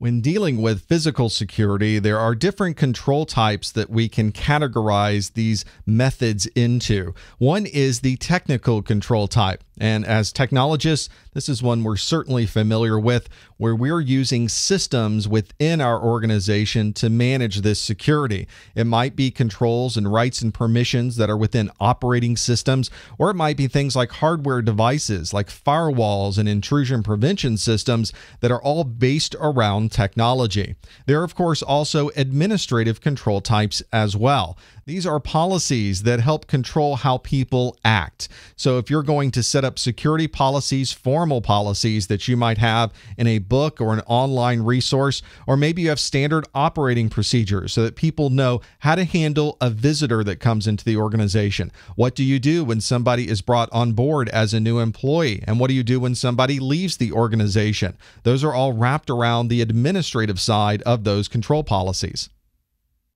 When dealing with physical security, there are different control types that we can categorize these methods into. One is the technical control type. And as technologists, this is one we're certainly familiar with, where we're using systems within our organization to manage this security. It might be controls and rights and permissions that are within operating systems, or it might be things like hardware devices, like firewalls and intrusion prevention systems that are all based around technology. There are, of course, also administrative control types as well. These are policies that help control how people act. So, if you're going to set up security policies, formal policies that you might have in a book or an online resource, or maybe you have standard operating procedures so that people know how to handle a visitor that comes into the organization. What do you do when somebody is brought on board as a new employee? And what do you do when somebody leaves the organization? Those are all wrapped around the administrative side of those control policies.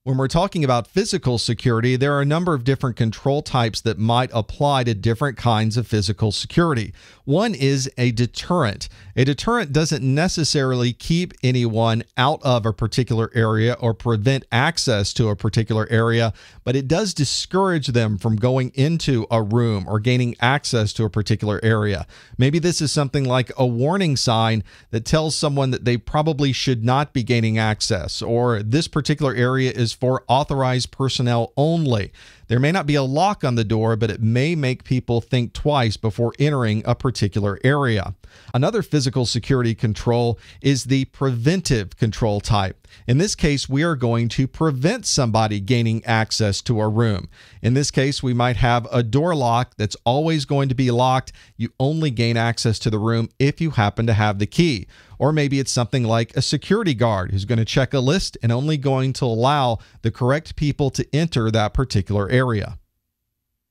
When we're talking about physical security, there are a number of different control types that might apply to different kinds of physical security. One is a deterrent. A deterrent doesn't necessarily keep anyone out of a particular area or prevent access to a particular area, but it does discourage them from going into a room or gaining access to a particular area. Maybe this is something like a warning sign that tells someone that they probably should not be gaining access, or this particular area is for authorized personnel only. There may not be a lock on the door, but it may make people think twice before entering a particular area. Another physical security control is the preventive control type. In this case, we are going to prevent somebody gaining access to a room. In this case, we might have a door lock that's always going to be locked. You only gain access to the room if you happen to have the key. Or maybe it's something like a security guard who's going to check a list and only going to allow the correct people to enter that particular area.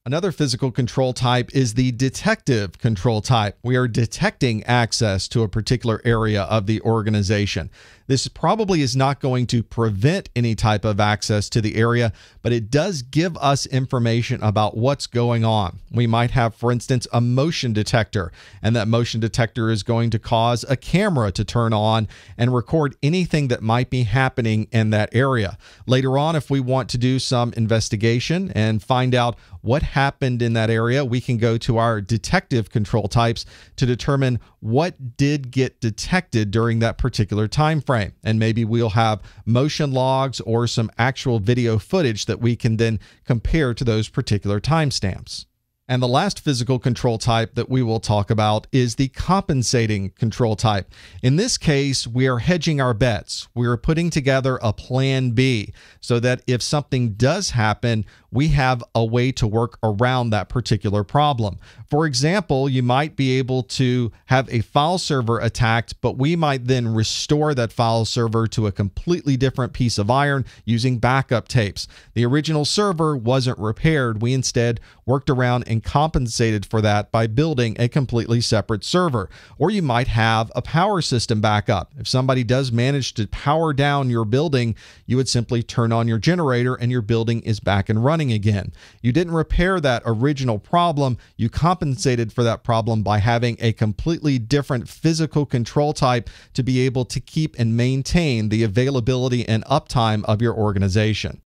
Another physical control type is the detective control type. We are detecting access to a particular area of the organization. This probably is not going to prevent any type of access to the area, but it does give us information about what's going on. We might have, for instance, a motion detector, and that motion detector is going to cause a camera to turn on and record anything that might be happening in that area. Later on, if we want to do some investigation and find out what happened in that area, we can go to our detective control types to determine what did get detected during that particular time frame. And maybe we'll have motion logs or some actual video footage that we can then compare to those particular timestamps. And the last physical control type that we will talk about is the compensating control type. In this case, we are hedging our bets. We are putting together a plan B so that if something does happen, we have a way to work around that particular problem. For example, you might be able to have a file server attacked, but we might then restore that file server to a completely different piece of iron using backup tapes. The original server wasn't repaired. We instead worked around and compensated for that by building a completely separate server. Or you might have a power system backup. If somebody does manage to power down your building, you would simply turn on your generator and your building is back and running again. You didn't repair that original problem, you compensated for that problem by having a completely different physical control type to be able to keep and maintain the availability and uptime of your organization.